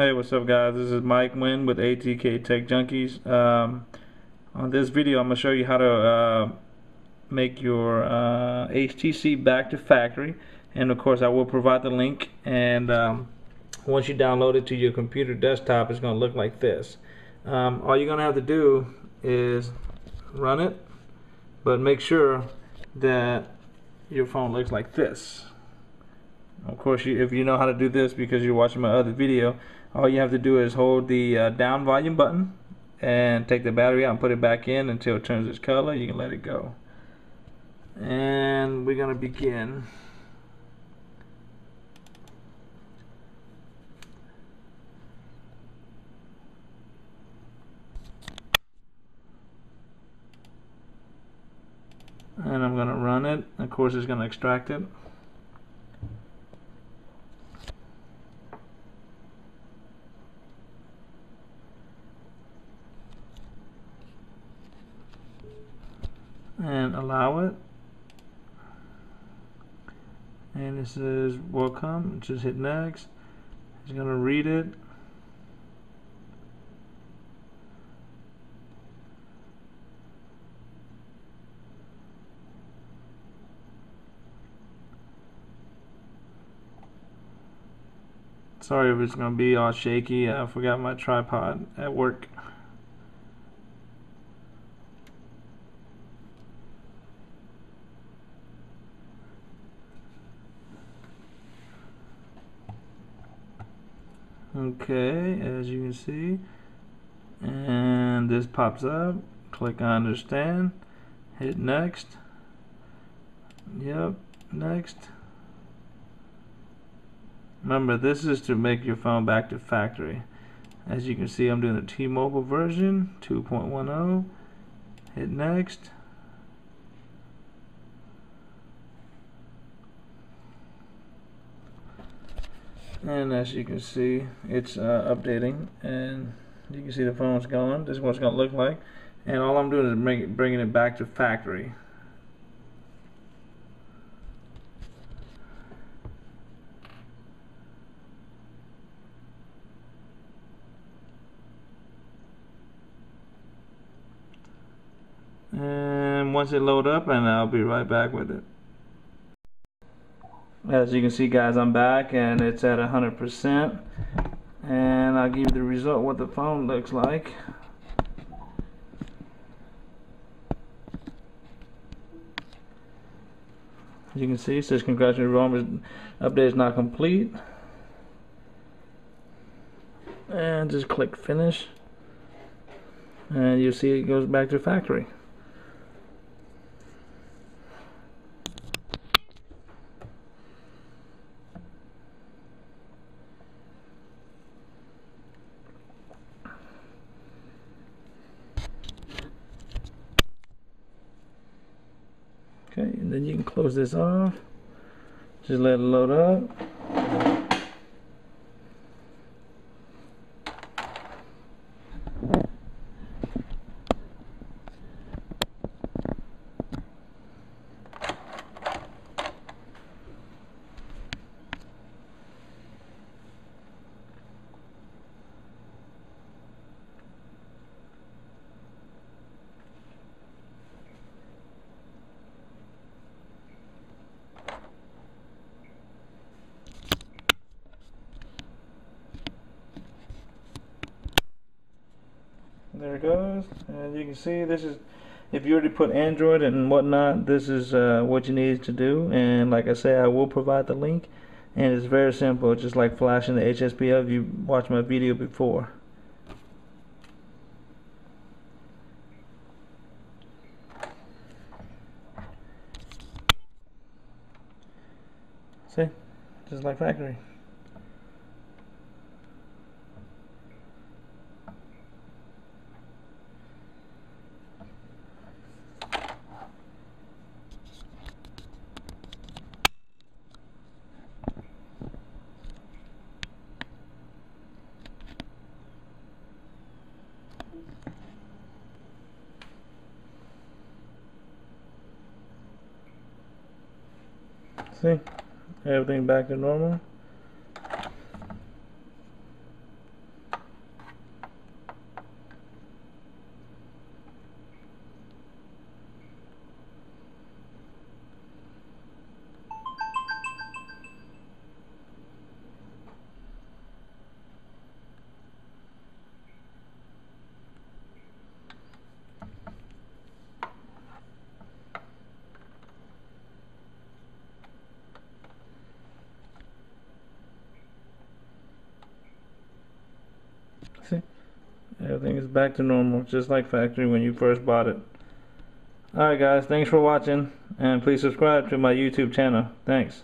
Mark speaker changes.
Speaker 1: Hey, what's up guys? This is Mike Wynn with ATK Tech Junkies. Um, on this video, I'm going to show you how to uh, make your uh, HTC back to factory. And of course, I will provide the link. And um, once you download it to your computer desktop, it's going to look like this. Um, all you're going to have to do is run it, but make sure that your phone looks like this. Of course, you, if you know how to do this because you're watching my other video, all you have to do is hold the uh, down volume button and take the battery out and put it back in until it turns its color. You can let it go. And we're going to begin. And I'm going to run it. Of course, it's going to extract it. And allow it. And it says welcome just hit next. It's gonna read it. Sorry if it's gonna be all shaky. I forgot my tripod at work okay as you can see. And this pops up. Click on understand. Hit next. Yep next. Remember this is to make your phone back to factory. As you can see I'm doing the T-Mobile version 2.10 hit next and as you can see it's uh, updating. And you can see the phone's going this is what it's going to look like. And all I'm doing is bringing it back to factory. And once it load up and I'll be right back with it as you can see guys I'm back and it's at 100% and I'll give you the result what the phone looks like. As you can see it says congratulations ROM update is not complete. And just click finish. And you see it goes back to factory Okay, and then you can close this off. Just let it load up. There it goes. And you can see this is if you already put Android and whatnot this is uh, what you need to do. And like I say I will provide the link. And it's very simple just like flashing the HSPL if you watched my video before. See? Just like factory See? Everything back to normal. Everything is back to normal just like factory when you first bought it. Alright guys thanks for watching and please subscribe to my YouTube channel. Thanks